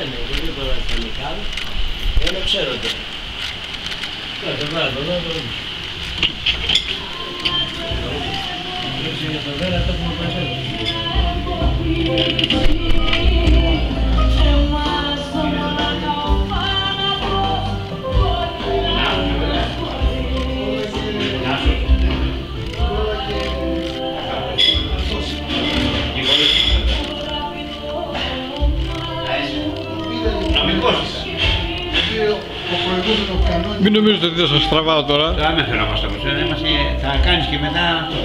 Ένα οτιδήποτε θα με κάνει, ένα ξέρονται. Κάθε βράδυ, εδώ το Υπήρξε για το βέρα, το έχουμε προσέξει. Πατέρα. Μην νομίζετε ότι δεν σας τραβάω τώρα. Δεν με θέλω να μας τα Θα κάνεις και μετά το